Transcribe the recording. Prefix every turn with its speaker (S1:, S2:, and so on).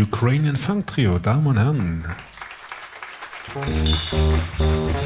S1: Ukrainian Funk Trio, Damen und Herren. Musik